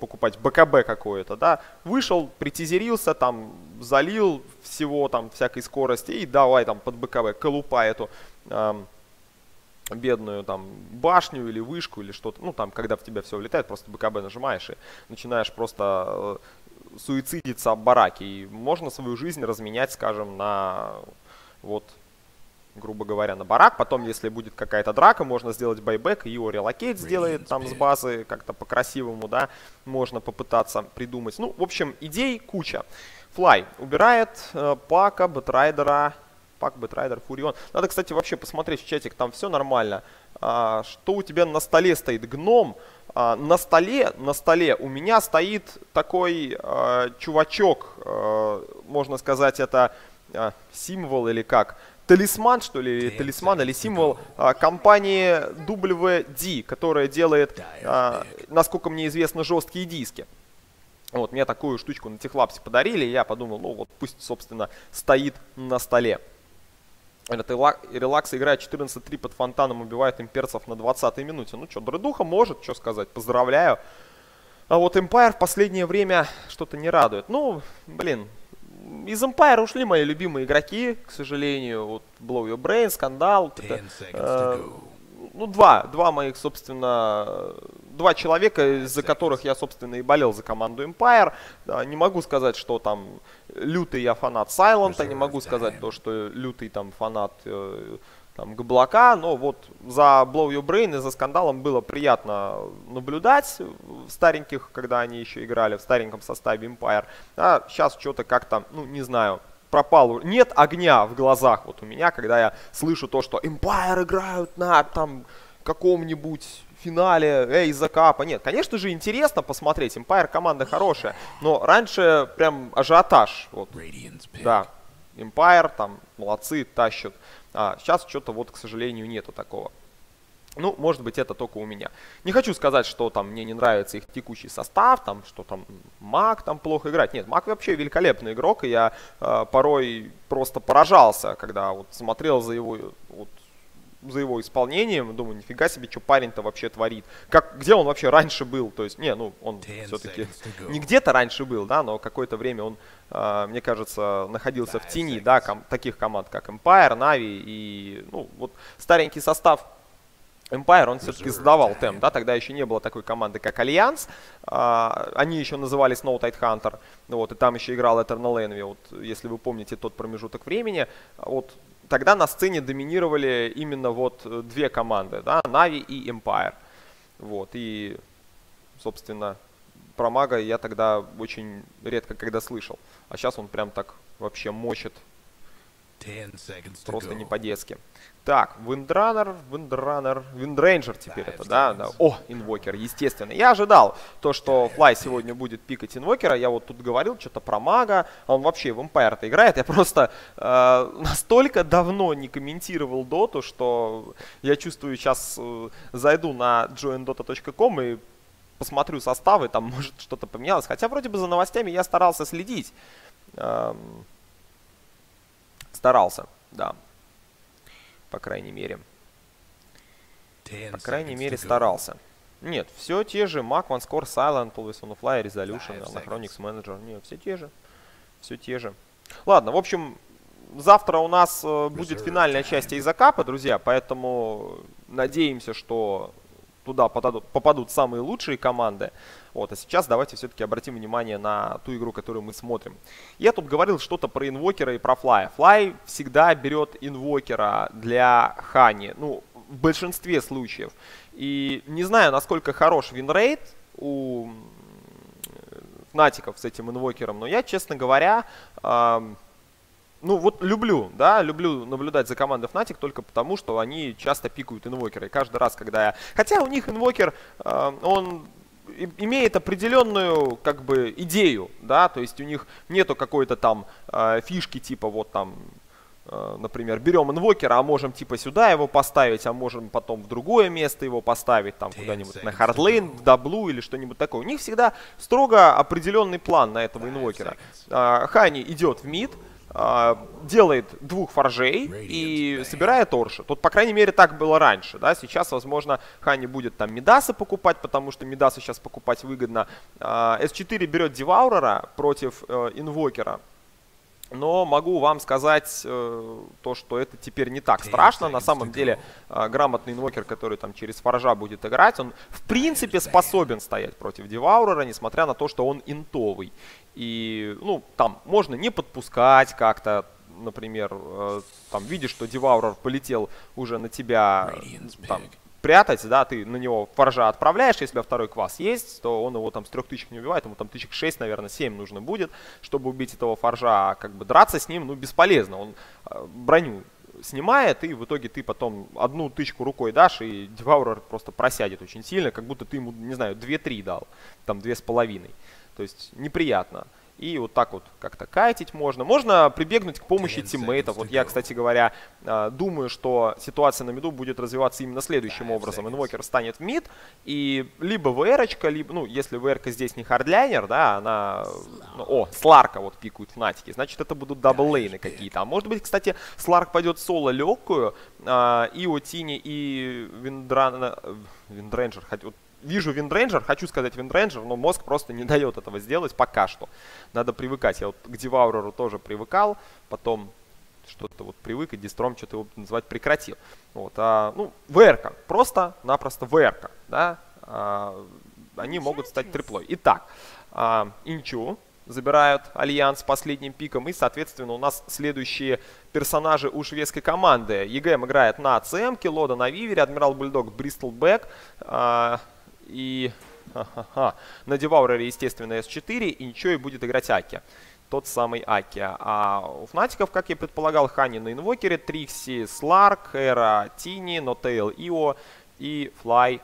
покупать БКБ какое-то, да, вышел, притизерился, там, залил всего там всякой скорости и давай там под БКБ, колупать эту эм, бедную там башню или вышку или что-то, ну там, когда в тебя все влетает, просто БКБ нажимаешь и начинаешь просто э, суицидиться об бараке. И можно свою жизнь разменять, скажем, на вот грубо говоря, на барак. Потом, если будет какая-то драка, можно сделать buyback, и его relocate сделает там с базы как-то по-красивому, да, можно попытаться придумать. Ну, в общем, идей куча. Флай убирает э, Пака, Бэтрайдера, Пак, Бэтрайдер, Фурион. Надо, кстати, вообще посмотреть в чатик, там все нормально. А, что у тебя на столе стоит? Гном. А, на столе, на столе у меня стоит такой а, чувачок, а, можно сказать, это а, символ или как, талисман, что ли, талисман или символ а, компании WD, которая делает, а, насколько мне известно, жесткие диски. Вот, мне такую штучку на Техлапсе подарили, и я подумал, ну вот пусть, собственно, стоит на столе. Этот релакс играет 14-3 под фонтаном, убивает имперцев на 20-й минуте. Ну что, Дредуха может, что сказать, поздравляю. А вот Empire в последнее время что-то не радует. Ну, блин, из Empire ушли мои любимые игроки, к сожалению. Вот Blow Your Brain, Скандал. Это, э, ну, два, два моих, собственно, два человека, из-за которых я, собственно, и болел за команду Empire. Да, не могу сказать, что там лютый я фанат Сайлента, не могу сказать то, что лютый там фанат э, там, Габлака, но вот за Blow Your Brain и за скандалом было приятно наблюдать в стареньких, когда они еще играли в стареньком составе Empire. А сейчас что-то как-то, ну, не знаю, пропал. Нет огня в глазах вот у меня, когда я слышу то, что Empire играют на там каком-нибудь финале, эй, закапа. Нет, конечно же, интересно посмотреть. Empire команда хорошая, но раньше прям ажиотаж. Вот. Да, Empire там молодцы, тащат. А сейчас что-то вот, к сожалению, нету такого. Ну, может быть, это только у меня. Не хочу сказать, что там мне не нравится их текущий состав, там, что там Мак там плохо играет. Нет, Мак вообще великолепный игрок, и я э, порой просто поражался, когда вот смотрел за его вот, за его исполнением, думаю, нифига себе, что парень-то вообще творит. Как, где он вообще раньше был? То есть, не, ну, он все-таки не где-то раньше был, да, но какое-то время он, мне кажется, находился в тени, да, ком- таких команд, как Empire, Na'Vi и, ну, вот старенький состав Empire, он все-таки задавал темп, да, тогда еще не было такой команды, как Альянс, а, они еще назывались No Tide Hunter, вот, и там еще играл Eternal Envy, вот, если вы помните тот промежуток времени, вот, тогда на сцене доминировали именно вот две команды, да, Na'Vi и Empire. Вот, и, собственно, про мага я тогда очень редко когда слышал. А сейчас он прям так вообще мочит Просто не по-детски. Так, Windrunner, Windrunner, Windranger теперь это, да, да. О, инвокер, естественно. Я ожидал то, что Флай сегодня будет пикать инвокера. Я вот тут говорил что-то про мага. А он вообще в Empire-то играет. Я просто э, настолько давно не комментировал доту, что я чувствую, сейчас э, зайду на joindota.com и посмотрю составы, там может что-то поменялось. Хотя вроде бы за новостями я старался следить. Эм, Старался, да. По крайней мере. По крайней мере, старался. Нет, все те же. Mac, OneScore, Silent, Always on Fly, Resolution, Anachronics Manager. Нет, все те же. Все те же. Ладно, в общем, завтра у нас э, будет финальная часть Эйзо капа, друзья, поэтому надеемся, что туда попадут, попадут самые лучшие команды. Вот, а сейчас давайте все-таки обратим внимание на ту игру, которую мы смотрим. Я тут говорил что-то про инвокера и про флая. Флай всегда берет инвокера для Хани, ну, в большинстве случаев. И не знаю, насколько хорош winrate у Фнатиков с этим инвокером, но я, честно говоря, э, ну вот люблю, да, люблю наблюдать за командой Fnatic только потому, что они часто пикают инвокера. И каждый раз, когда я... Хотя у них инвокер, э, он имеет определенную как бы идею, да, то есть у них нету какой-то там э, фишки типа вот там, э, например, берем инвокера, а можем типа сюда его поставить, а можем потом в другое место его поставить, там куда-нибудь на hard lane, в даблу или что-нибудь такое. У них всегда строго определенный план на этого инвокера. Э, Хани идет в мид, делает двух форжей и собирает Орши. Тут, по крайней мере, так было раньше, да, сейчас, возможно, Хани будет там Медасы покупать, потому что Медасы сейчас покупать выгодно. Э, S4 берет Деваурера против э, Инвокера, но могу вам сказать э, то, что это теперь не так страшно. На самом деле э, грамотный инвокер, который там через форжа будет играть, он в принципе способен стоять против Деваурера, несмотря на то, что он интовый. И, ну, там можно не подпускать как-то, например, э, там видишь, что Деваурер полетел уже на тебя, там, прятать, да, ты на него форжа отправляешь, если у второй квас есть, то он его там с трех тысяч не убивает, ему там тысяч шесть, наверное, семь нужно будет, чтобы убить этого форжа, как бы драться с ним, ну, бесполезно, он э, броню снимает, и в итоге ты потом одну тычку рукой дашь, и Деваурер просто просядет очень сильно, как будто ты ему, не знаю, 2-3 дал, там две с половиной. То есть неприятно и вот так вот как-то кайтить можно. Можно прибегнуть к помощи тиммейтов. Вот я, кстати говоря, а, думаю, что ситуация на миду будет развиваться именно следующим образом. Инвокер станет в мид, и либо вр либо, ну, если вр здесь не hard laner, да, она... Ну, о, Сларка вот пикают фнатики, значит, это будут дабл-лейны какие-то. А может быть, кстати, Сларк пойдет соло легкую, а, и у Тини, и Виндран... Виндренджер, хоть вот вижу Виндрейнджер, хочу сказать Виндрейнджер, но мозг просто не дает этого сделать пока что. Надо привыкать. Я вот к Девауреру тоже привыкал, потом что-то вот привык, и Дистром что-то его называть прекратил. Вот, а, ну, ВРК, просто-напросто ВРК, да, а, они могут стать триплой. Итак, а, Энчу забирают Альянс последним пиком, и, соответственно, у нас следующие персонажи у шведской команды. ЕГМ играет на АЦМ, Лода на Вивере, Адмирал Бульдог, Бристлбэк, а, и ха-ха-ха, на Деваурере, естественно, S4, и на Энче будет играть Аки. Тот самый Аки. А у Фнатиков, как я предполагал, Хани на Инвокере, Трикси, Сларк, Эра, Тини, Нотейл, Ио и Флай,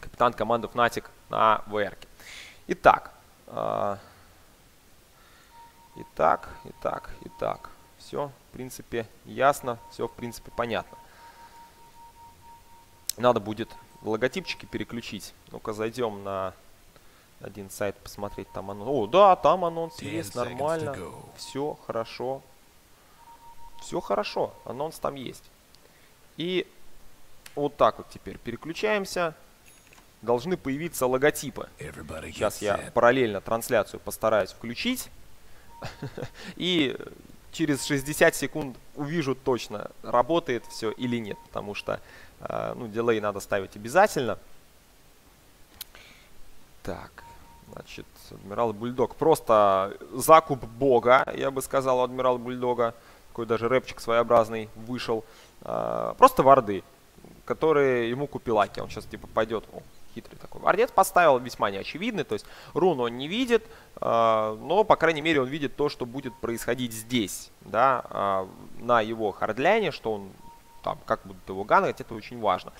капитан команды Фнатик на ВРке. Итак, э, итак, итак, итак, все, в принципе, ясно, все, в принципе, понятно. Надо будет логотипчики переключить. Ну-ка зайдем на один сайт посмотреть там анонс. О, да, там анонс есть, нормально. Все хорошо. Все хорошо, анонс там есть. И вот так вот теперь переключаемся. Должны появиться логотипы. Сейчас я параллельно трансляцию постараюсь включить. И через 60 секунд увижу точно, работает все или нет. Потому что ну, дилей надо ставить обязательно. Так, значит, Адмирал Бульдог. Просто закуп бога, я бы сказал, Адмирал Бульдога. Такой даже рэпчик своеобразный вышел. А, просто варды, которые ему купил Аки. Он сейчас типа пойдет, о, хитрый такой. Вардец поставил весьма неочевидный, то есть рун он не видит, а, но, по крайней мере, он видит то, что будет происходить здесь, да, на его хардляне, что он там, как будут его ганать, это очень важно.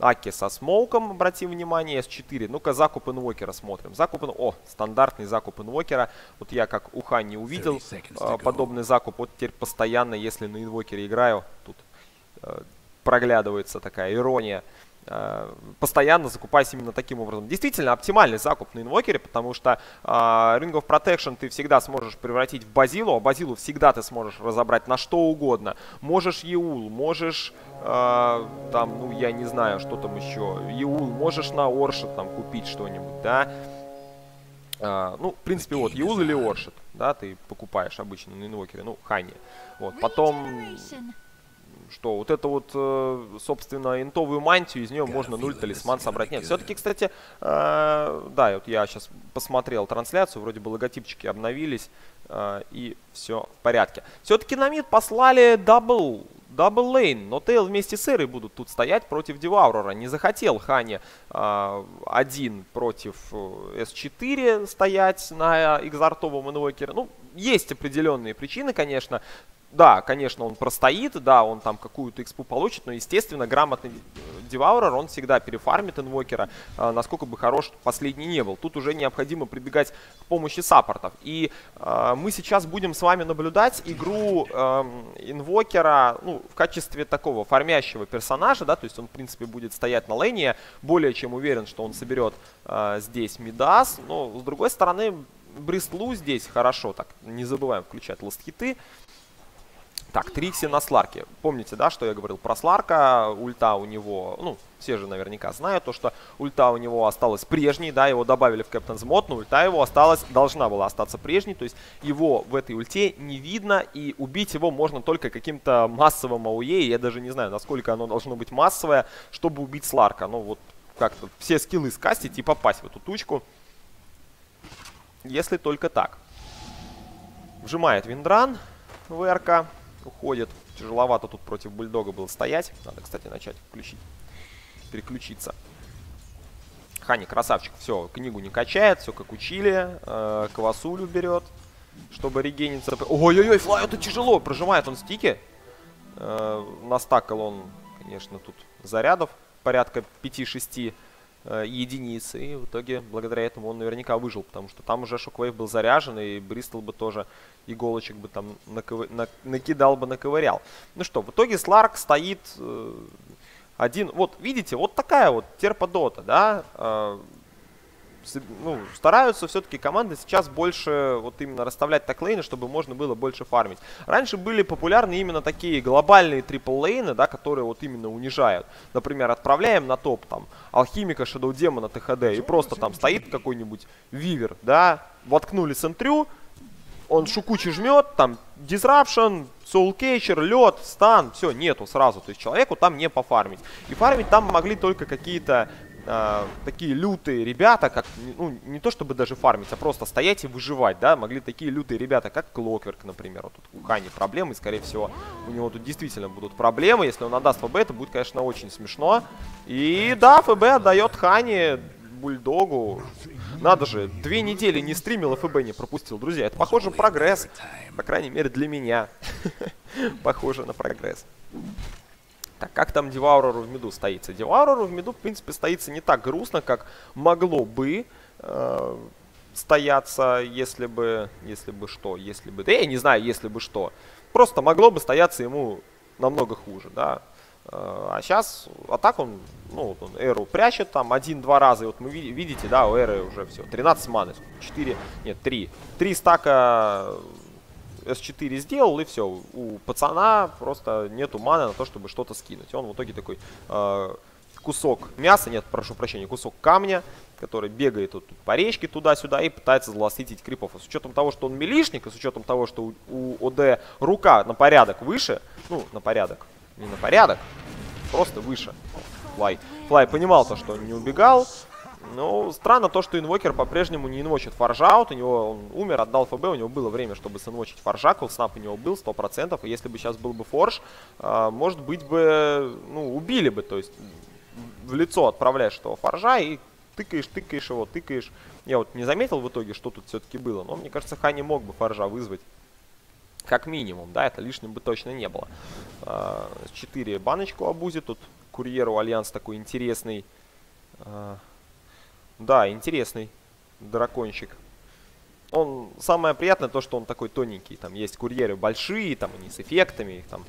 Аки со смоуком, обрати внимание, S4. Ну-ка, закуп инвокера смотрим. Закуп, о, стандартный закуп инвокера. Вот я как у Хани увидел э, подобный закуп. Вот теперь постоянно, если на инвокере играю, тут э, проглядывается такая ирония. Э, постоянно закупаясь именно таким образом. Действительно, оптимальный закуп на инвокере, потому что э, Ring of Protection ты всегда сможешь превратить в Базилу, а Базилу всегда ты сможешь разобрать на что угодно. Можешь Еул, можешь, э, там, ну, я не знаю, что там еще, Еул, можешь на Оршет там купить что-нибудь, да. Uh, ну, в принципе, вот, Еул или Оршет, да, ты покупаешь обычно на инвокере, ну, Хани. Вот, потом что вот это вот, э, собственно, интовую мантию, из нее можно нуль талисман собрать. Нет, все-таки, кстати, э, да, вот я сейчас посмотрел трансляцию, вроде бы логотипчики обновились, э, и все в порядке. Все-таки на мид послали double, double lane, Нотейл вместе с Эрой будут тут стоять против Деваурора. Не захотел Хани э, один против S4 стоять на экзортовом инвокере. Ну, есть определенные причины, конечно да, конечно, он простоит, да, он там какую-то экспу получит, но, естественно, грамотный деваурер, он всегда перефармит инвокера, э, насколько бы хорош последний не был. Тут уже необходимо прибегать к помощи саппортов. И э, мы сейчас будем с вами наблюдать игру э, инвокера ну, в качестве такого фармящего персонажа, да, то есть он, в принципе, будет стоять на лейне, более чем уверен, что он соберет э, здесь Мидас, но, с другой стороны, Бристлу здесь хорошо, так, не забываем включать ласт-хиты. Так, Трикси на Сларке. Помните, да, что я говорил про Сларка? Ульта у него, ну, все же наверняка знают, то, что ульта у него осталась прежней, да, его добавили в Captain's Mode, но ульта его осталась, должна была остаться прежней, то есть его в этой ульте не видно, и убить его можно только каким-то массовым AoE, я даже не знаю, насколько оно должно быть массовое, чтобы убить Сларка. Ну, вот как-то все скиллы скастить и попасть в эту тучку, если только так. Вжимает Виндран, ВРК уходит. Тяжеловато тут против бульдога было стоять. Надо, кстати, начать включить. Переключиться. Хани красавчик. Все, книгу не качает, все как учили. Э, Квасулю берет, чтобы регениться. Ой-ой-ой, флай, это тяжело. Прожимает он стики. Э, настакал он, конечно, тут зарядов порядка 5-6 э, единиц. И в итоге, благодаря этому он наверняка выжил, потому что там уже Шоквейв был заряжен, и Бристол бы тоже иголочек бы там наков... на... накидал бы, наковырял. Ну что, в итоге Сларк стоит э, один... Вот, видите, вот такая вот терподота, да? Э, ну, стараются все-таки команды сейчас больше вот именно расставлять так лейны, чтобы можно было больше фармить. Раньше были популярны именно такие глобальные трипл лейны, да, которые вот именно унижают. Например, отправляем на топ там Алхимика, Shadow Демона, ТХД и просто там стоит какой-нибудь Вивер, да, воткнули сентрю, он шукучи жмет, там, Soul Catcher, лед, стан, все, нету сразу. То есть человеку там не пофармить. И фармить там могли только какие-то э, такие лютые ребята, как, ну, не то чтобы даже фармить, а просто стоять и выживать, да, могли такие лютые ребята, как Клокверк, например. Вот тут у Хани проблемы, скорее всего, у него тут действительно будут проблемы. Если он отдаст ФБ, это будет, конечно, очень смешно. И да, ФБ отдает Хани Бульдогу. Надо же, две недели не стримил, ФБ не пропустил. Друзья, это похоже прогресс. По крайней мере, для меня. Похоже на прогресс. Так, как там Деваурору в меду стоится? Деваурору в меду, в принципе, стоится не так грустно, как могло бы э, стояться, если бы, если бы что, если бы, да я не знаю, если бы что. Просто могло бы стояться ему намного хуже, да. Э, а сейчас, а так он, ну, вот он Эру прячет там один-два раза. И вот мы видите, да, у Эры уже все. 13 маны. 4, нет, 3. 3 стака S4 сделал, и все. У пацана просто нету маны на то, чтобы что-то скинуть. Он в итоге такой э, кусок мяса, нет, прошу прощения, кусок камня, который бегает тут, по речке туда-сюда и пытается залоситить крипов. с учетом того, что он милишник, и с учетом того, что у, у ОД рука на порядок выше, ну, на порядок, не на порядок, просто выше. Флай. Флай понимал то, что он не убегал. Но странно то, что инвокер по-прежнему не инвочит фаржаут. У него он умер, отдал ФБ, у него было время, чтобы синвочить фаржа. Снап у него был 100%. И если бы сейчас был бы форж, а, может быть бы, ну, убили бы. То есть в лицо отправляешь этого форжа и тыкаешь, тыкаешь его, тыкаешь. Я вот не заметил в итоге, что тут все-таки было. Но мне кажется, Хани мог бы форжа вызвать. Как минимум, да, это лишним бы точно не было. 4 а, баночку обузит. Тут курьеру Альянс такой интересный. Да, интересный дракончик. Он, самое приятное то, что он такой тоненький. Там есть курьеры большие, там они с эффектами, их там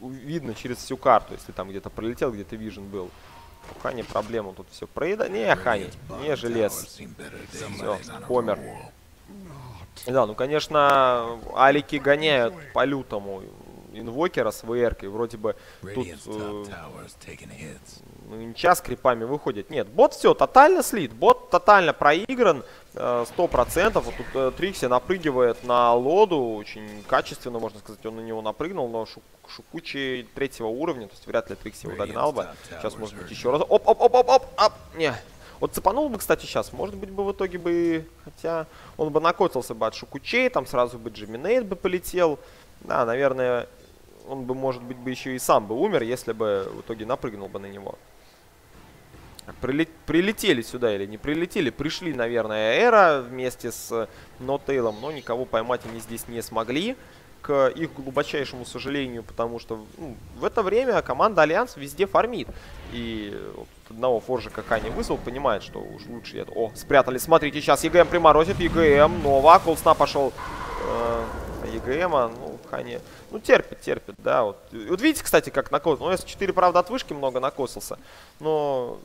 видно через всю карту, если там где-то пролетел, где-то вижен был. У Хани проблема тут все проеда. Не, Хани, не желез. Все, помер. Да, ну, конечно, алики гоняют по-лютому инвокера с ВР, вроде бы тут э, ну, час крипами выходит. Нет, бот все, тотально слит, бот тотально проигран, э, сто процентов. Вот тут э, Трикси напрыгивает на лоду, очень качественно, можно сказать, он на него напрыгнул, но шу Шукучи третьего уровня, то есть вряд ли Трикси его догнал бы. Сейчас, может быть, еще раз. Оп-оп-оп-оп-оп! Оп! Не, вот цепанул бы, кстати, сейчас, может быть, бы в итоге бы, хотя он бы накотился бы от Шукучей, там сразу бы Geminate бы полетел. Да, наверное, он бы, может быть, бы еще и сам бы умер, если бы в итоге напрыгнул бы на него. Прилет, прилетели сюда или не прилетели, пришли, наверное, Эра вместе с Нотейлом, но никого поймать они здесь не смогли к их глубочайшему сожалению, потому что ну, в это время команда Альянс везде фармит. И вот одного форжика Хани вызвал, понимает, что уж лучше... Это... О, спрятали, смотрите, сейчас EGM приморозит, EGM, Nova, Cold Snap пошел э, EGM а, ну, Хани... Ну, терпит, терпит, да, вот. Вот видите, кстати, как накосился. Ну, S4, правда, от вышки много накосился, но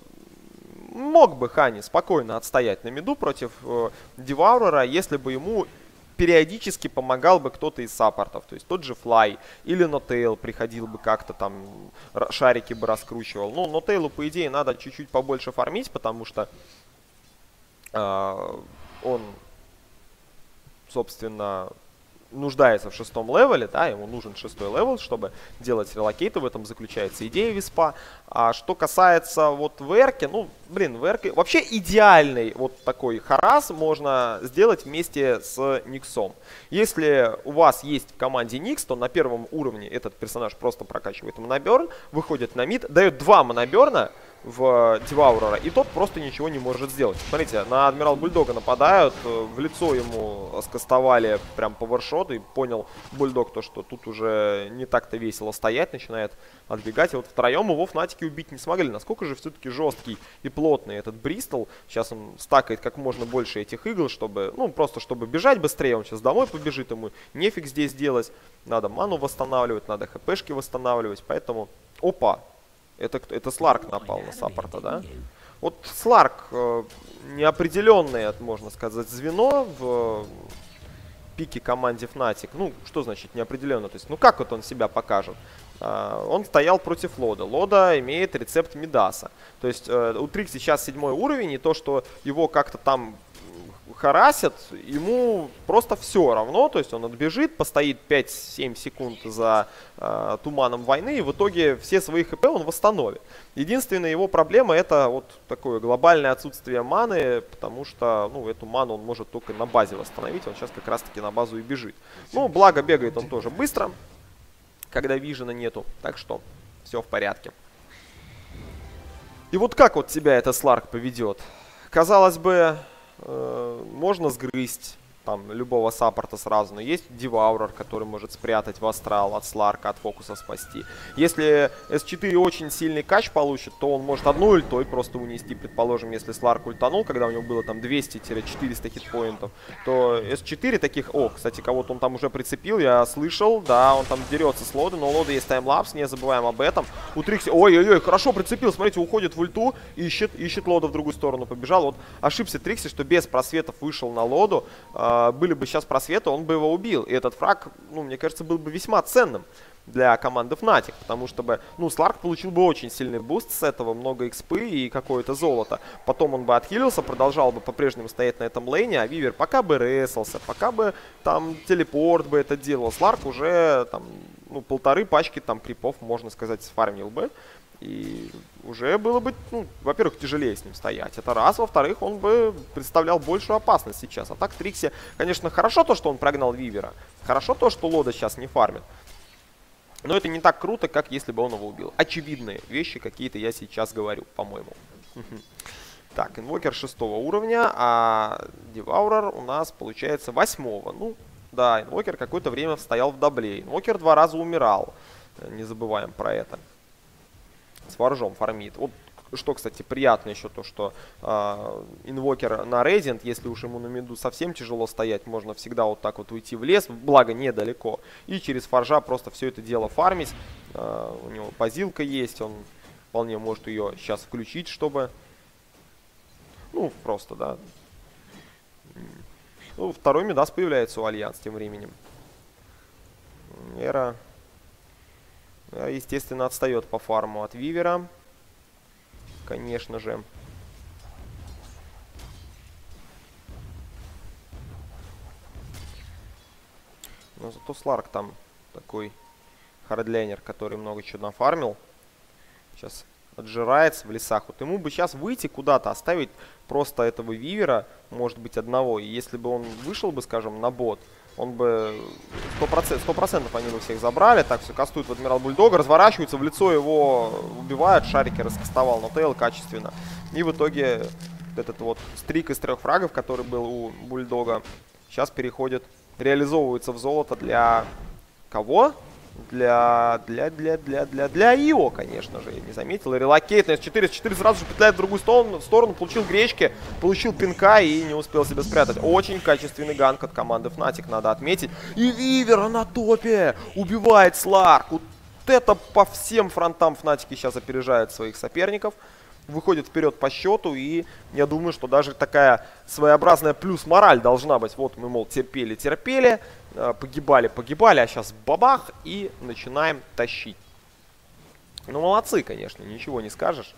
мог бы Хани спокойно отстоять на миду против э, Деваурера, если бы ему периодически помогал бы кто-то из саппортов. То есть тот же Флай или Нотейл приходил бы как-то там, шарики бы раскручивал. Ну, Нотейлу, по идее, надо чуть-чуть побольше фармить, потому что э, он, собственно, нуждается в шестом левеле, да, ему нужен шестой левел, чтобы делать релокейты, в этом заключается идея виспа. А что касается вот верки, ну, блин, верки, вообще идеальный вот такой харас можно сделать вместе с Никсом. Если у вас есть в команде Никс, то на первом уровне этот персонаж просто прокачивает моноберн, выходит на мид, дает два моноберна, в Деваурера, и тот просто ничего не может сделать. Смотрите, на Адмирал Бульдога нападают, э, в лицо ему скастовали прям поворшот, и понял Бульдог то, что тут уже не так-то весело стоять, начинает отбегать. И вот втроем его Фнатики убить не смогли. Насколько же все-таки жесткий и плотный этот Бристол. Сейчас он стакает как можно больше этих игл, чтобы, ну, просто чтобы бежать быстрее. Он сейчас домой побежит, ему нефиг здесь делать. Надо ману восстанавливать, надо хпшки восстанавливать, поэтому... Опа, это, это Сларк напал на саппорта, да? Вот Сларк, э, неопределенное, можно сказать, звено в пике команде Fnatic. Ну, что значит неопределенно? То есть, ну как вот он себя покажет? Uh, он стоял против Лода. Лода имеет рецепт Мидаса. То есть uh, у Трик сейчас седьмой уровень, и то, что его как-то там харасят, ему просто все равно, то есть он отбежит, постоит 5-7 секунд за э, туманом войны, и в итоге все свои хп он восстановит. Единственная его проблема это вот такое глобальное отсутствие маны, потому что, ну, эту ману он может только на базе восстановить, он сейчас как раз таки на базу и бежит. Ну, благо бегает он тоже быстро, когда вижена нету, так что все в порядке. И вот как вот тебя этот Сларк поведет? Казалось бы, можно сгрызть там любого саппорта сразу, но есть Деваурер, который может спрятать в астрал от Сларка, от фокуса спасти. Если S4 очень сильный кач получит, то он может одну ультой просто унести, предположим, если Сларк ультанул, когда у него было там 200-400 хитпоинтов, то S4 таких... О, кстати, кого-то он там уже прицепил, я слышал, да, он там дерется с Лоды, но у Лоды есть таймлапс, не забываем об этом. У Трикси... Ой-ой-ой, хорошо прицепил, смотрите, уходит в ульту, ищет, ищет Лода в другую сторону, побежал. Вот ошибся Трикси, что без просветов вышел на Лоду, а, были бы сейчас просветы, он бы его убил. И этот фраг, ну, мне кажется, был бы весьма ценным для команды Fnatic, потому что бы, ну, Сларк получил бы очень сильный буст с этого, много экспы и какое-то золото. Потом он бы отхилился, продолжал бы по-прежнему стоять на этом лейне, а Вивер пока бы ресался, пока бы там телепорт бы это делал. Сларк уже там, ну, полторы пачки там крипов, можно сказать, сфармил бы. И уже было бы, ну, во-первых, тяжелее с ним стоять. Это раз. Во-вторых, он бы представлял большую опасность сейчас. А так Трикси, конечно, хорошо то, что он прогнал Вивера. Хорошо то, что Лода сейчас не фармит. Но это не так круто, как если бы он его убил. Очевидные вещи какие-то я сейчас говорю, по-моему. Так, инвокер шестого уровня, а Деваурер у нас получается восьмого. Ну, да, инвокер какое-то время стоял в дабле. Инвокер два раза умирал. Не забываем про это с фаржом фармит. Вот что, кстати, приятно еще то, что э, инвокер на Radiant, если уж ему на миду совсем тяжело стоять, можно всегда вот так вот уйти в лес, благо недалеко, и через фаржа просто все это дело фармить. Э, у него позилка есть, он вполне может ее сейчас включить, чтобы... Ну, просто, да. Ну, второй Мидас появляется у Альянс тем временем. Эра естественно, отстает по фарму от Вивера. Конечно же. Но зато Сларк там такой хардлейнер, который много чего нафармил. Сейчас отжирается в лесах. Вот ему бы сейчас выйти куда-то, оставить просто этого Вивера, может быть, одного. И если бы он вышел бы, скажем, на бот, он бы 100%, 100% они бы всех забрали. Так, все кастуют в Адмирал Бульдога, разворачиваются, в лицо его убивают, шарики раскастовал, но Тейл качественно. И в итоге этот вот стрик из трех фрагов, который был у Бульдога, сейчас переходит, реализовывается в золото для кого? Для, для, для, для, для, для Ио, конечно же, я не заметил. Релокейт на S4, S4 сразу же петляет в другую сторону, в сторону, получил гречки, получил пинка и не успел себя спрятать. Очень качественный ганк от команды Fnatic, надо отметить. И Вивера на топе убивает Сларк. Вот это по всем фронтам Fnatic сейчас опережает своих соперников. Выходит вперед по счету, и я думаю, что даже такая своеобразная плюс мораль должна быть. Вот мы, мол, терпели, терпели, э, погибали, погибали, а сейчас бабах, и начинаем тащить. Ну, молодцы, конечно, ничего не скажешь.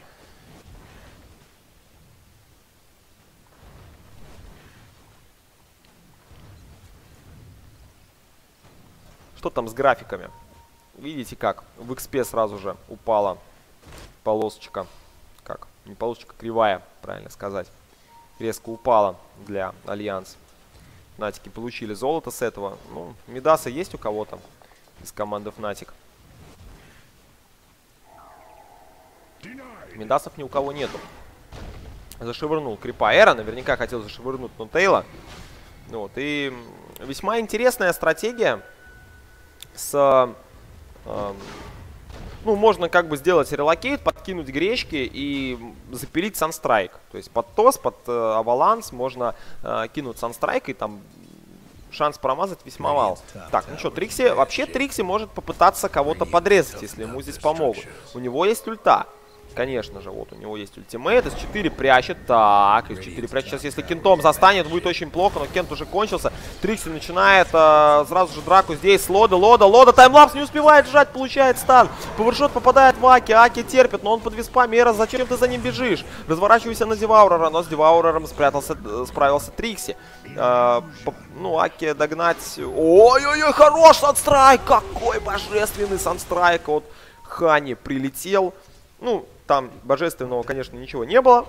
Что там с графиками? Видите как? В XP сразу же упала полосочка. Не полосочка, кривая, правильно сказать. Резко упала для Альянс. Натики получили золото с этого. Ну, Мидаса есть у кого-то из команды Fnatic? Мидасов ни у кого нету. Зашевырнул Крипа Эра. Наверняка хотел зашевырнуть Нотейла. Вот. И весьма интересная стратегия с... Э, ну, можно как бы сделать relocate, подкинуть гречки и запилить Санстрайк. То есть под ТОС, под э, Аваланс можно э, кинуть Санстрайк и там шанс промазать весьма мал. Так, ну что, Трикси... Вообще Трикси может попытаться кого-то подрезать, если ему здесь помогут. У него есть ульта. Конечно же, вот у него есть ультимейт, С4 прячет, так, С4 прячет, сейчас если Кентом застанет, будет очень плохо, но Кент уже кончился, Трикси начинает э, сразу же драку здесь, Лода, Лода, Лода, таймлапс не успевает сжать, получает стан, Повершот попадает в Аки, Аки терпит, но он под виспами, Эра, зачем ты за ним бежишь? Разворачивайся на Деваурера, но с Деваурером спрятался, э, справился Трикси, э, ну, Аки догнать, ой-ой-ой, хорош санстрайк, какой божественный санстрайк от Хани прилетел, ну, там божественного, конечно, ничего не было.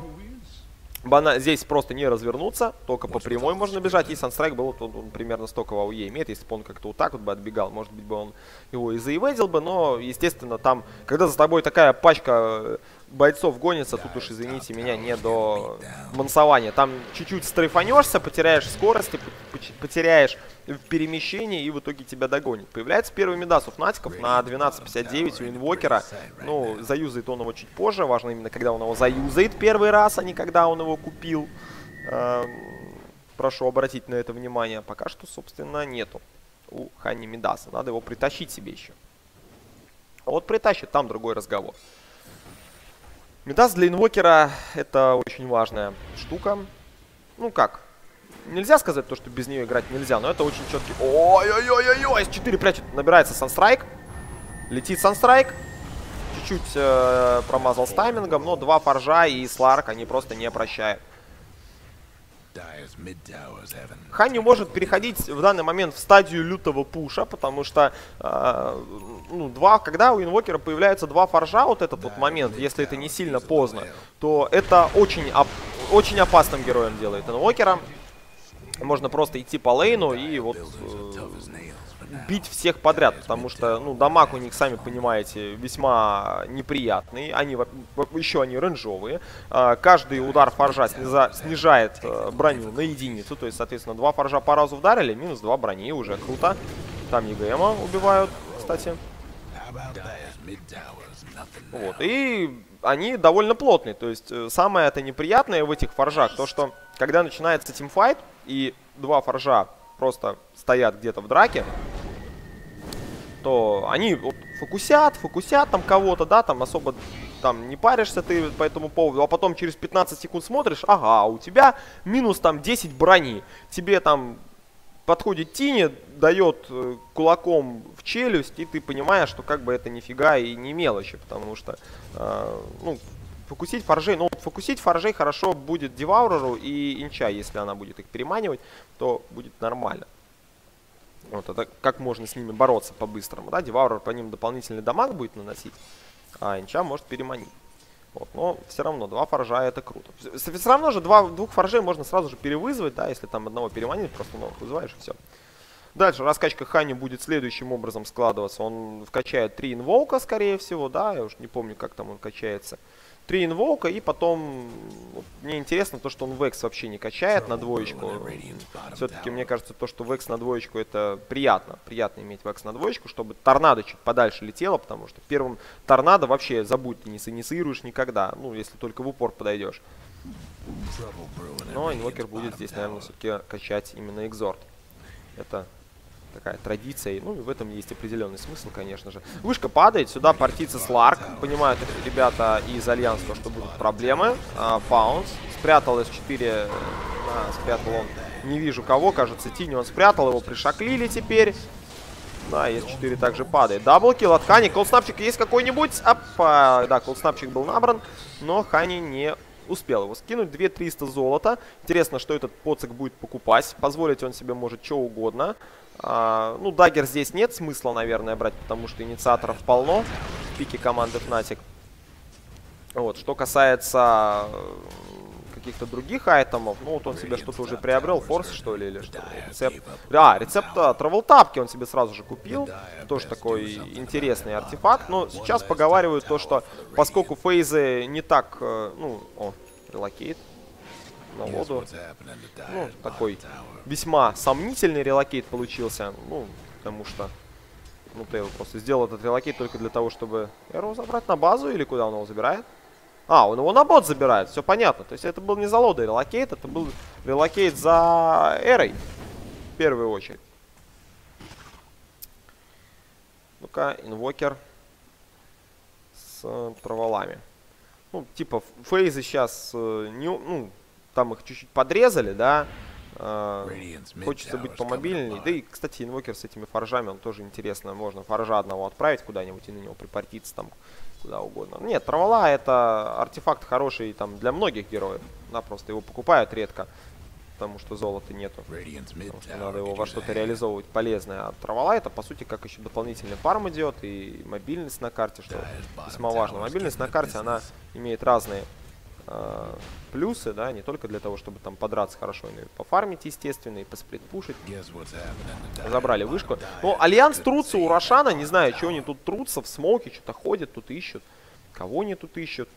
Бана здесь просто не развернуться, только по прямой можно бежать. И Санстрайк был, он, он примерно столько в АУЕ имеет. Если бы он как-то вот так вот бы отбегал, может быть бы он его и заеведил бы. Но, естественно, там, когда за тобой такая пачка бойцов гонится, тут уж, извините меня, не до мансования. Там чуть-чуть стрейфанешься, потеряешь скорость, потеряешь в перемещении и в итоге тебя догонит. Появляется первый Медас у Фнатиков на 12.59 у Инвокера. Ну, заюзает он его чуть позже. Важно именно, когда он его заюзает первый раз, а не когда он его купил. Эм, прошу обратить на это внимание. Пока что, собственно, нету у Хани Медаса. Надо его притащить себе еще. А вот притащит, там другой разговор. Медас для инвокера это очень важная штука. Ну как, нельзя сказать то, что без нее играть нельзя, но это очень четкий... Ой-ой-ой-ой-ой! С4 прячет, набирается Санстрайк. Летит Санстрайк. Чуть-чуть э, промазал с таймингом, но два Форжа и Сларк они просто не прощают. Ханни может переходить в данный момент в стадию лютого пуша, потому что э, ну, два, когда у инвокера появляются два форжа, вот этот вот момент, если это не сильно поздно, то это очень, оп очень опасным героем делает инвокера. Можно просто идти по лейну и вот э, бить всех подряд, потому что, ну, дамаг у них, сами понимаете, весьма неприятный. Они, еще они рейнджовые. А, каждый удар форжа снижает э, броню на единицу, то есть, соответственно, два форжа по разу вдарили, минус два брони, уже круто. Там ЕГМа убивают, кстати. Вот, и они довольно плотные, то есть, э, самое это неприятное в этих форжах, то, что, когда начинается тимфайт, и два форжа просто стоят где-то в драке, то они вот, фокусят, фокусят там кого-то, да, там особо там не паришься ты по этому поводу, а потом через 15 секунд смотришь, ага, у тебя минус там 10 брони, тебе там подходит Тини, дает э, кулаком в челюсть, и ты понимаешь, что как бы это нифига и не мелочи, потому что, э, ну, фокусить форжей, ну, фокусить форжей хорошо будет Девауреру и Инча, если она будет их переманивать, то будет нормально. Вот это как можно с ними бороться по-быстрому, да, Деваурер по ним дополнительный дамаг будет наносить, а Инча может переманить. Вот, но все равно два форжа это круто. Все равно же два, двух форжей можно сразу же перевызвать, да, если там одного переманить, просто новых вызываешь и все. Дальше раскачка Хани будет следующим образом складываться. Он вкачает три инволка, скорее всего, да, я уж не помню, как там он качается три инвоука, и потом вот, мне интересно то, что он Векс вообще не качает на двоечку. Все-таки мне кажется, то, что Векс на двоечку, это приятно. Приятно иметь Векс на двоечку, чтобы торнадо чуть подальше летело, потому что первым торнадо вообще забудь, ты не синициируешь никогда, ну, если только в упор подойдешь. Но инвокер будет здесь, наверное, все-таки качать именно экзорт. Это такая традиция. Ну, и в этом есть определенный смысл, конечно же. Вышка падает, сюда портится Сларк. Понимают ребята из Альянса, что будут проблемы. А, Паунс спрятал С4, а, спрятал он, не вижу кого, кажется, Тини он спрятал, его пришаклили теперь. Да, S4 также падает. Double kill от Хани. Колдснапчик есть какой-нибудь? Опа. Да, колдснапчик был набран, но Хани не успел его скинуть. 2300 золота. Интересно, что этот поцик будет покупать. Позволить он себе может что угодно. А, ну, дагер здесь нет смысла, наверное, брать, потому что инициаторов полно в пике команды Fnatic. Вот, что касается каких-то других айтемов. Ну, вот он себе что-то уже приобрел. Force, что ли, или что? Рецепт. Да, рецепт Travel тапки он себе сразу же купил. Тоже такой интересный артефакт. Но сейчас поговаривают то, что поскольку фейзы не так... э, Ну, о, relocate на Лоду. Ну, такой весьма сомнительный relocate получился. Ну, потому что... Нотейл просто сделал этот relocate только для того, чтобы Эру забрать на базу или куда он его забирает? А, он его на бот забирает, все понятно. То есть это был не за Лодой relocate, это был relocate за эрой. В первую очередь. Ну-ка, инвокер с траволами. Ну, типа, фейзы сейчас, э, не, ну, там их чуть-чуть подрезали, да. Э, хочется быть помобильней. Да и, кстати, инвокер с этими форжами, он тоже интересно. Можно форжа одного отправить куда-нибудь и на него припортиться там куда угодно. Нет, травола это артефакт хороший там для многих героев. Да, просто его покупают редко, потому что золота нету. Потому что надо его во что-то реализовывать полезное. А травола это по сути как еще дополнительный фарм идет и мобильность на карте, что весьма важно. Мобильность на карте, она имеет разные э, плюсы, да, не только для того, чтобы там подраться хорошо, но и пофармить, естественно, и посплитпушить. Забрали вышку. Но Альянс трутся у Рошана, не знаю, что они тут трутся, в смоке что-то ходят, тут ищут. Кого они тут ищут?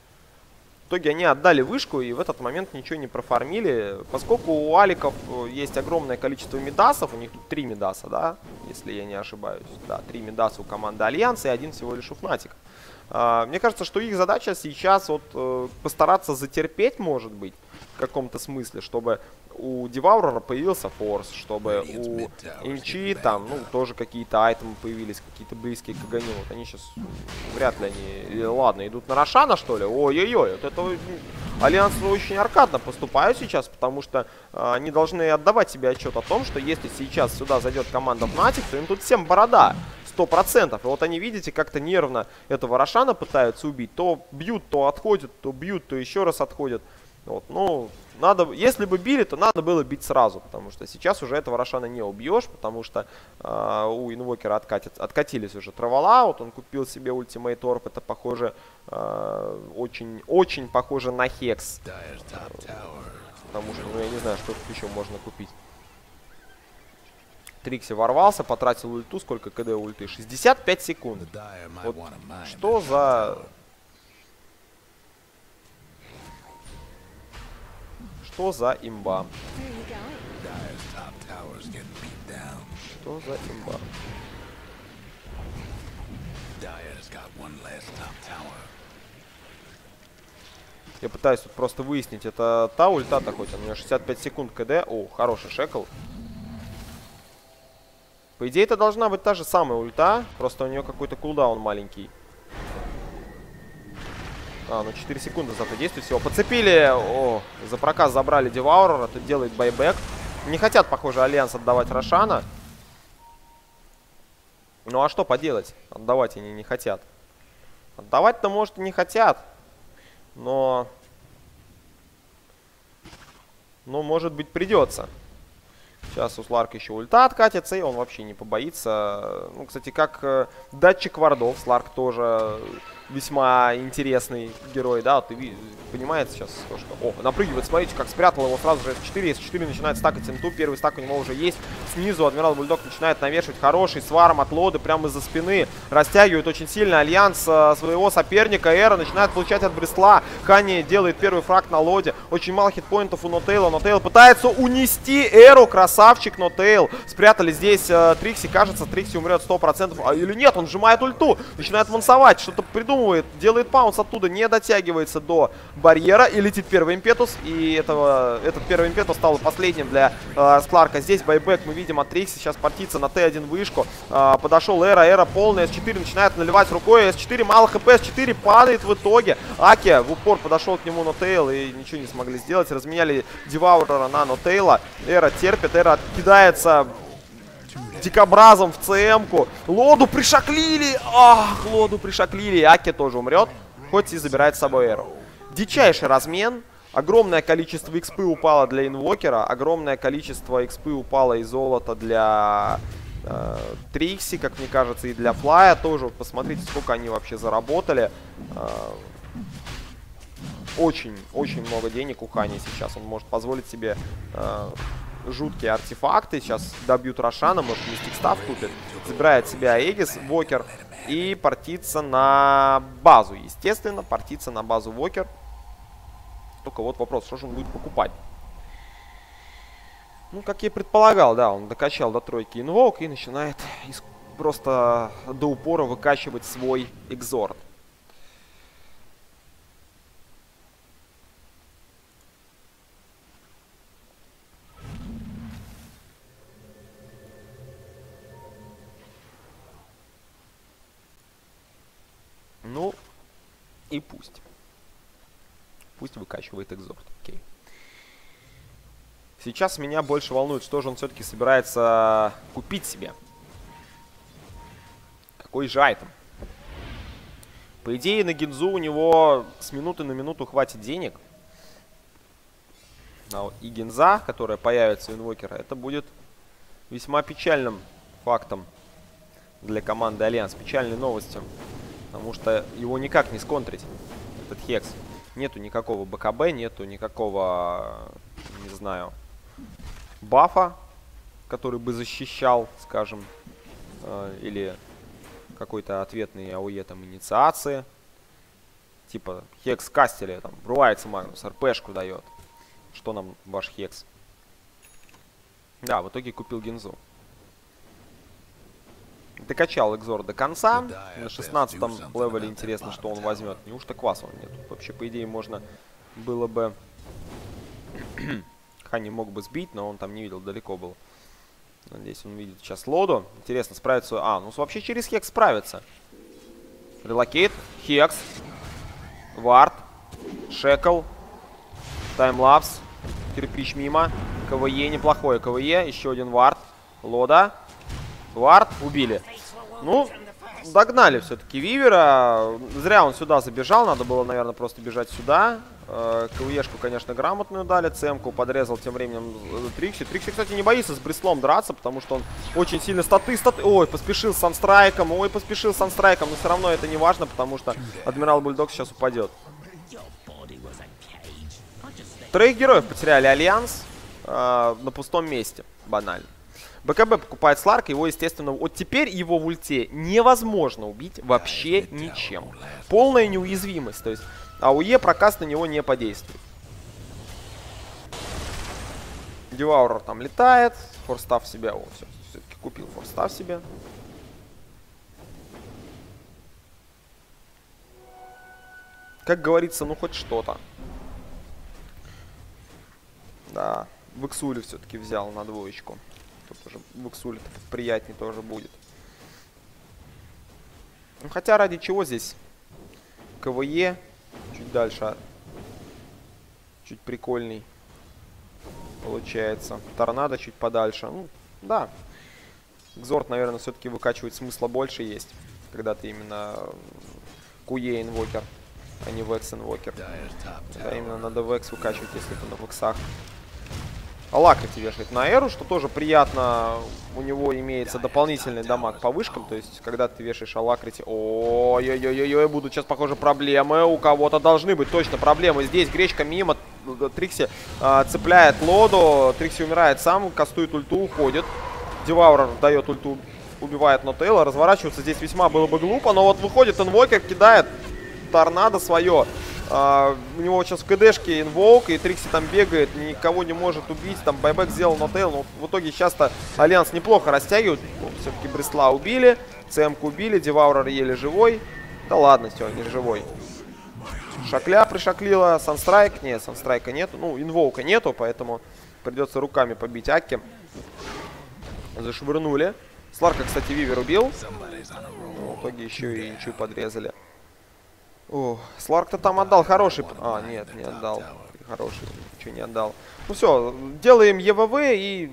В итоге они отдали вышку и в этот момент ничего не профармили. Поскольку у Аликов э, есть огромное количество медасов, у них тут три медаса, да, если я не ошибаюсь. Да, три медаса у команды Альянса и один всего лишь у Фнатика. А, мне кажется, что их задача сейчас вот э, постараться затерпеть, может быть, в каком-то смысле, чтобы у Деваурера появился форс, чтобы у Инчи там, ну, тоже какие-то айтемы появились, какие-то близкие к огоню. Вот они сейчас, вряд ли они, ладно, идут на Рошана, что ли? Ой-ой-ой, вот это Альянс очень аркадно поступают сейчас, потому что э, они должны отдавать себе отчет о том, что если сейчас сюда зайдет команда Fnatic, то им тут всем борода сто процентов. И вот они, видите, как-то нервно этого Рошана пытаются убить. То бьют, то отходят, то бьют, то еще раз отходят. Вот, ну, надо, если бы били, то надо было бить сразу, потому что сейчас уже этого Рошана не убьешь, потому что э, у инвокера откатит, откатились уже травола, вот он купил себе ультимейт орб, это похоже, э, очень, очень похоже на хекс. Потому что, ну, я не знаю, что тут еще можно купить. Трикси ворвался, потратил ульту. Сколько КД ульты? 65 секунд. Вот что за... Что за имба? Что за имба? Я пытаюсь тут просто выяснить, это та ульта-то хоть, у меня 65 секунд КД. О, хороший шекл. По идее, это должна быть та же самая ульта, просто у нее какой-то кулдаун маленький. А, ну 4 секунды зато действия всего. Подцепили, о, за проказ забрали Деваурера, тут делает байбек. Не хотят, похоже, Альянс отдавать Рошана. Ну а что поделать? Отдавать они не хотят. Отдавать-то, может, и не хотят. Но... Но, может быть, придется. Сейчас у Сларка еще ульта откатится, и он вообще не побоится. Ну, кстати, как э, датчик вардов, Сларк тоже весьма интересный герой, да, ты понимаете сейчас, то, что... О, напрыгивает, смотрите, как спрятал его сразу же S4, S4 начинает стакать инту, первый стак у него уже есть, снизу Адмирал Бульдог начинает навешивать хороший swarm от Лоды прямо из-за спины, растягивает очень сильно Альянс э, своего соперника, Эра начинает получать от Бресла, Хани делает первый фраг на лоде, очень мало хитпоинтов у Нотейла, Нотейл пытается унести Эру, красавчик Нотейл, спрятали здесь э, Трикси, кажется, Трикси умрет 100%, а или нет, он сжимает ульту, начинает мансовать, что-то придумать придумывает, делает pounce оттуда, не дотягивается до барьера и летит первый impetus. И этого, этот первый impetus стал последним для э, Скларка. Здесь buyback мы видим от Трикси, сейчас партится на Т1 вышку. Э, подошел Эра, Эра полная, С4 начинает наливать рукой, С4 мало хп, С4 падает в итоге. Аки в упор подошел к нему Нотейл и ничего не смогли сделать. Разменяли Деваурера на Нотейла. Эра терпит, Эра кидается дикобразом в ЦМ-ку. Лоду пришаклили. Ах, Лоду пришаклили. Аки тоже умрет, хоть и забирает с собой Эру. Дичайший размен. Огромное количество экспы упало для инвокера. Огромное количество экспы упало и золота для э, Трикси, как мне кажется, и для Флая тоже. Посмотрите, сколько они вообще заработали. Очень-очень э, много денег у Хани сейчас. Он может позволить себе э, жуткие артефакты. Сейчас добьют Рошана, может Мистик Став купит. Забирает себе Аегис, Вокер. И портится на базу. Естественно, портится на базу Вокер. Только вот вопрос, что же он будет покупать? Ну, как я предполагал, да, он докачал до тройки инвок и начинает просто до упора выкачивать свой экзорт. Ну, и пусть. Пусть выкачивает exort. Окей. Сейчас меня больше волнует, что же он все-таки собирается купить себе. Какой же item. По идее, на Гинзу у него с минуты на минуту хватит денег. А и Гинза, которая появится у инвокера, это будет весьма печальным фактом для команды Альянс. Печальной новостью. Потому что его никак не сконтрить, этот Хекс. Нету никакого БКБ, нету никакого, не знаю, бафа, который бы защищал, скажем, э, или какой-то ответный АОЕ там инициации. Типа Хекс кастили, там, врывается Магнус, РПшку дает. Что нам ваш Хекс? Да, в итоге купил Гинзу докачал Экзор до конца. На 16 level е интересно, что он возьмет. Неужто кваса он нет? Вообще, по идее, можно было бы... Хани мог бы сбить, но он там не видел, далеко был. Надеюсь, он видит сейчас Лоду. Интересно, справится... А, ну вообще через hex справится. Relocate, hex, ward, shackle, time lapse, Кирпич мимо. КВЕ неплохое КВЕ, еще один Вард, Лода. Вард убили. Ну, догнали все-таки Вивера. Зря он сюда забежал. Надо было, наверное, просто бежать сюда. Э, КВЕшку, конечно, грамотную дали. Цемку подрезал тем временем э, Трикси. Трикси, кстати, не боится с Бреслом драться, потому что он очень сильно статы, статы... Ой, поспешил с Санстрайком. Ой, поспешил с Санстрайком. Но все равно это не важно, потому что Адмирал Бульдог сейчас упадет. Троих героев потеряли Альянс э, на пустом месте. Банально. BKB покупает Сларк, его, естественно, вот теперь его в ульте невозможно убить вообще ничем. Полная неуязвимость, то есть AOE procast на него не подействует. Деваурер там летает, форстав себя, о, все, все-таки купил force staff себе. Как говорится, ну хоть что-то. Да, в Иксуле все-таки взял на двоечку. Тут уже буксулит приятнее тоже будет. Ну, хотя ради чего здесь КВЕ чуть дальше а чуть прикольный получается. Торнадо чуть подальше. Ну, да. Экзорт, наверное, все-таки выкачивать смысла больше есть. Когда ты именно Куе инвокер, а не Векс инвокер. Да, именно надо Векс выкачивать, если ты на Вексах. Алакрити вешает на Эру, что тоже приятно. У него имеется дополнительный дамаг по вышкам. То есть, когда ты вешаешь Алакрити... Ой-ой-ой-ой, будут сейчас, похоже, проблемы. У кого-то должны быть точно проблемы. Здесь гречка мимо. Трикси э, цепляет Лоду. Трикси умирает сам, кастует ульту, уходит. Деваурер дает ульту, убивает Нотейла. Разворачиваться здесь весьма было бы глупо. Но вот выходит Инвокер, кидает торнадо свое. Uh, у него сейчас в КДшке invoke, и Трикси там бегает, никого не может убить. Там buyback сделал Нотейл, но в итоге часто Альянс неплохо растягивают. Ну, Все-таки Бресла убили, ЦМК убили, Деваурер еле живой. Да ладно, все, не живой. Шакля пришаклила, sunstrike. Нет, sunstrike а нету. Ну, invoke а нету, поэтому придется руками побить Аки. Зашвырнули. Сларка, кстати, Вивер убил. Ну, в итоге еще и ничего подрезали. О, Сларк-то там отдал хороший... А, нет, не отдал. Хороший, ничего не отдал. Ну все, делаем ЕВВ и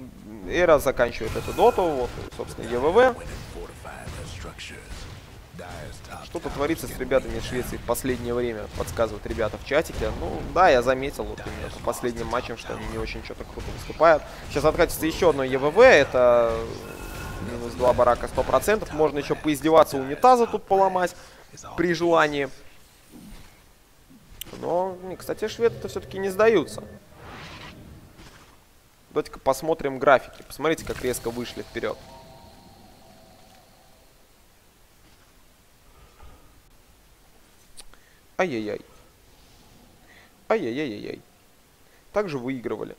Эра заканчивает эту доту. Вот, собственно, ЕВВ. Что-то творится с ребятами из Швеции в последнее время, подсказывают ребята в чатике. Ну, да, я заметил вот именно по последним матчам, что они не очень что-то круто выступают. Сейчас откатится еще одно ЕВВ, это минус 2 барака 100%. Можно еще поиздеваться, унитаза тут поломать при желании. Но, кстати, шведы-то все-таки не сдаются. Давайте-ка посмотрим графики. Посмотрите, как резко вышли вперед. Ай-яй-яй. Ай-яй-яй-яй. Также выигрывали.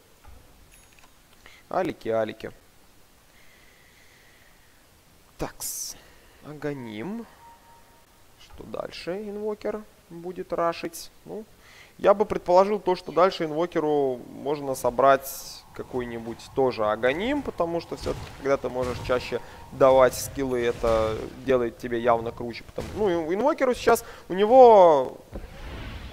Алики, алики. Такс. Агоним. Что дальше? Инвокер будет рашить. Ну, я бы предположил то, что дальше инвокеру можно собрать какой-нибудь тоже агоним, потому что все-таки, когда ты можешь чаще давать скиллы, это делает тебе явно круче. Потому, ну, инвокеру сейчас, у него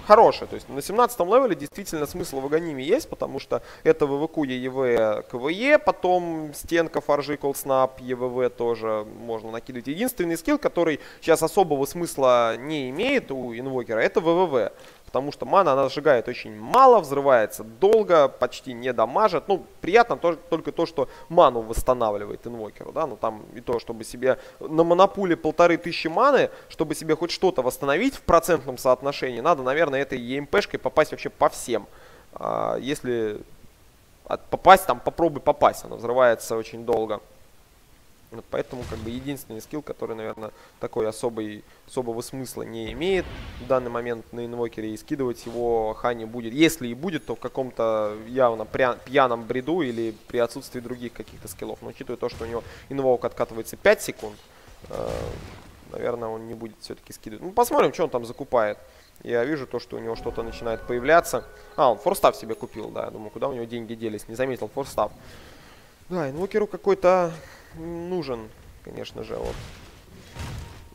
хорошая. То есть на 17 левеле действительно смысл в агониме есть, потому что это ВВК, ЕВ, КВЕ, потом стенка, фаржи, колснап, ЕВВ тоже можно накидывать. Единственный скилл, который сейчас особого смысла не имеет у инвокера, это ВВВ потому что мана она сжигает очень мало, взрывается долго, почти не дамажит. Ну, приятно то, только то, что ману восстанавливает инвокеру, да, ну там и то, чтобы себе на монопуле полторы тысячи маны, чтобы себе хоть что-то восстановить в процентном соотношении, надо, наверное, этой ЕМПшкой попасть вообще по всем. А, если попасть, там попробуй попасть, она взрывается очень долго. Вот поэтому как бы единственный скилл, который, наверное, такой особый, особого смысла не имеет в данный момент на инвокере. И скидывать его Хани будет, если и будет, то в каком-то явно пьяном бреду или при отсутствии других каких-то скиллов. Но учитывая то, что у него инвок откатывается 5 секунд, э, наверное, он не будет все-таки скидывать. Ну, посмотрим, что он там закупает. Я вижу то, что у него что-то начинает появляться. А, он форстав себе купил, да. Я думаю, куда у него деньги делись. Не заметил форстав. Да, инвокеру какой-то нужен, конечно же, вот,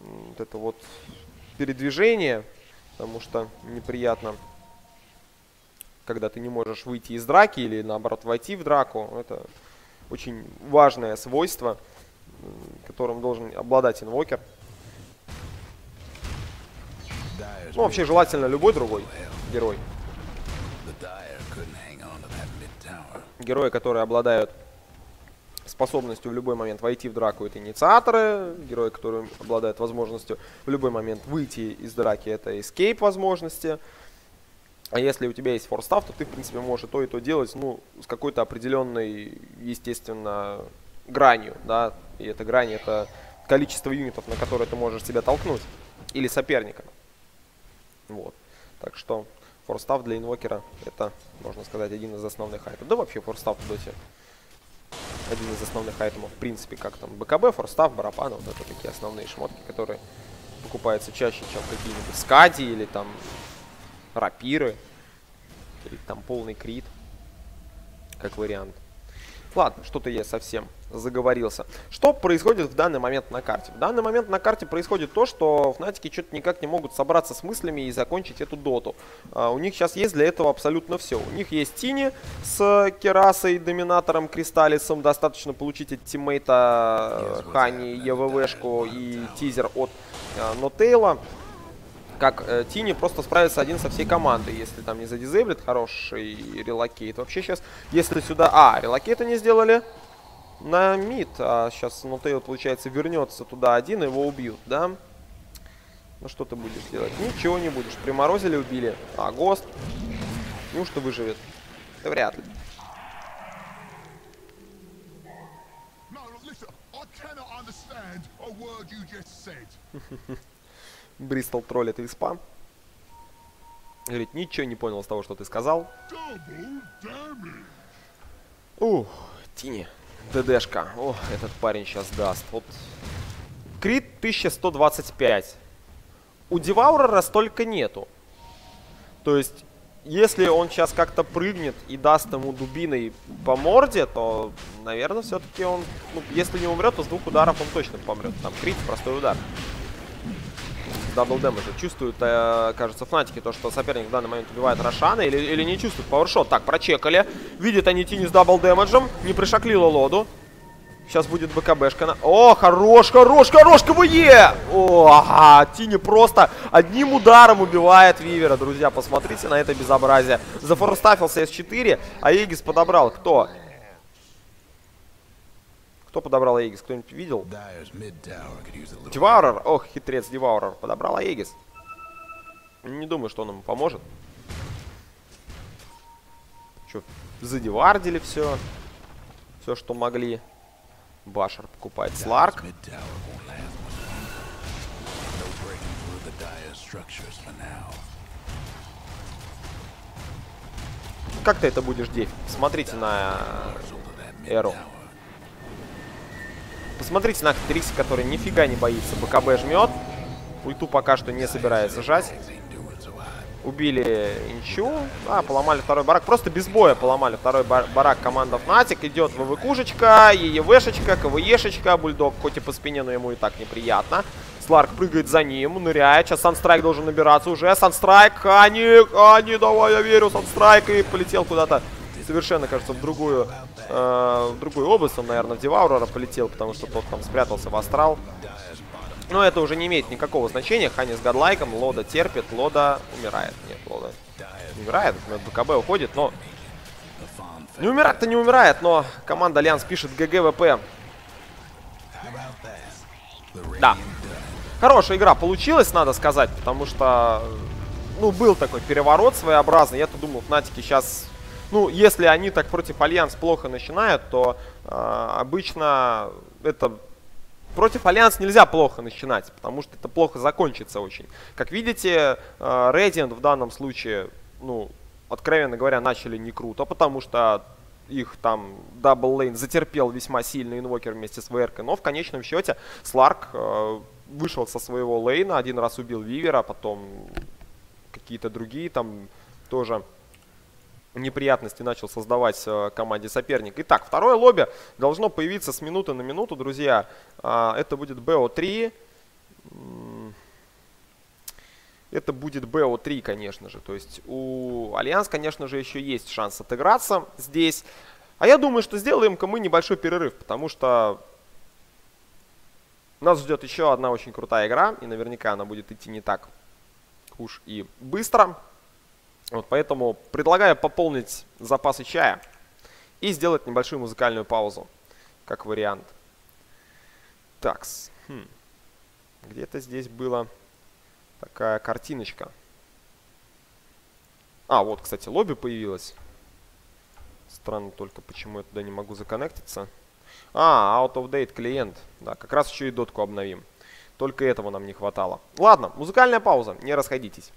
вот это вот передвижение, потому что неприятно, когда ты не можешь выйти из драки или наоборот войти в драку. Это очень важное свойство, которым должен обладать инвокер. Ну, вообще желательно любой другой герой. Герои, которые обладают способностью в любой момент войти в драку это инициаторы, герои, которые обладают возможностью в любой момент выйти из драки, это escape возможности. А если у тебя есть форстав, то ты, в принципе, можешь и то, и то делать, ну, с какой-то определенной, естественно, гранью, да, и эта грань это количество юнитов, на которые ты можешь себя толкнуть, или соперника. Вот. Так что форстав для инвокера это, можно сказать, один из основных айтемов. Да вообще форстав в доте один из основных айтемов, в принципе, как там БКБ, форстав, барабаны, вот это такие основные шмотки, которые покупаются чаще, чем какие-нибудь скади или там рапиры, или там полный крит, как вариант. Ладно, что-то я совсем заговорился. Что происходит в данный момент на карте? В данный момент на карте происходит то, что Фнатики что-то никак не могут собраться с мыслями и закончить эту доту. А, у них сейчас есть для этого абсолютно все. У них есть Тини с Керасой, Доминатором, Кристаллисом. Достаточно получить от тиммейта Хани, ЕВВшку и тизер от а, Нотейла как э, Тини просто справится один со всей командой, если там не задизейблит хороший relocate. Вообще сейчас, если сюда... А, relocate а не сделали на мид, а сейчас Нутейл, получается, вернется туда один, его убьют, да? Ну что ты будешь делать? Ничего не будешь. Приморозили, убили. А, Ghost. Неужто выживет? Да вряд ли. Бристол троллит Виспа. Говорит, ничего не понял с того, что ты сказал. Ух, Тини. ДДшка. О, этот парень сейчас даст. Вот. Крит 1125. у Деваурера столько нету. То есть, если он сейчас как-то прыгнет и даст ему дубиной по морде, то, наверное, все-таки он, ну, если не умрет, то с двух ударов он точно помрет. Там крит, простой удар. Double damage а. Чувствуют, э, кажется, фнатики то, что соперник в данный момент убивает Рошана или, или не чувствуют powershot. Так, прочекали. Видит они Тини с double damage ем. Не пришаклила лоду. Сейчас будет BKB шка. О, хорош, хорош, хорош, КВЕ! О, ага, Тини просто одним ударом убивает Вивера, друзья. Посмотрите на это безобразие. Зафорстафился С4, а Aegis подобрал кто? Кто подобрал Aegis? Кто-нибудь видел? Деваурер. Ох, хитрец Деваурер. Подобрал Аегис. Не думаю, что он ему поможет. Че, задевардили все. Все, что могли. Башер покупает Сларк. Как ты это будешь дефить? Смотрите на Эру. Посмотрите на Трикси, который нифига не боится. БКБ жмет. Ульту пока что не собирается жать. Убили Инчу. А, поломали второй барак. Просто без боя поломали второй барак команда Fnatic. Идет ВВКушечка, ЕЕВшечка, КВЕшечка. Бульдог хоть и по спине, но ему и так неприятно. Сларк прыгает за ним, ныряет. Сейчас Санстрайк должен набираться уже. Санстрайк, Ани, Ани, давай, я верю, Санстрайк. И полетел куда-то совершенно, кажется, в другую, э, в другую область. Он, наверное, в Деваурора полетел, потому что тот там спрятался в Астрал. Но это уже не имеет никакого значения. Хани с godlike ом, Лода терпит, Лода умирает. Нет, Лода не умирает, BKB уходит, но... Не умирает-то не умирает, но команда Альянс пишет GGWP. Да. Хорошая игра получилась, надо сказать, потому что, ну, был такой переворот своеобразный. Я-то думал, Фнатики сейчас ну, если они так против Альянс плохо начинают, то э, обычно это... Против Альянс нельзя плохо начинать, потому что это плохо закончится очень. Как видите, Radiant в данном случае, ну, откровенно говоря, начали не круто, потому что их там double lane затерпел весьма сильный инвокер вместе с ВРК, но в конечном счете Сларк э, вышел со своего лейна, один раз убил Вивера, потом какие-то другие там тоже неприятности начал создавать э, команде соперник. Итак, второе лобби должно появиться с минуты на минуту, друзья. Э, это будет BO3. Это будет BO3, конечно же. То есть у Альянс, конечно же, еще есть шанс отыграться здесь. А я думаю, что сделаем-ка мы небольшой перерыв, потому что нас ждет еще одна очень крутая игра. И наверняка она будет идти не так уж и быстро. Вот поэтому предлагаю пополнить запасы чая и сделать небольшую музыкальную паузу, как вариант. Такс. Хм. Где-то здесь была такая картиночка. А, вот, кстати, лобби появилось. Странно только, почему я туда не могу законнектиться. А, out of date клиент. Да, как раз еще и дотку обновим. Только этого нам не хватало. Ладно, музыкальная пауза, не расходитесь.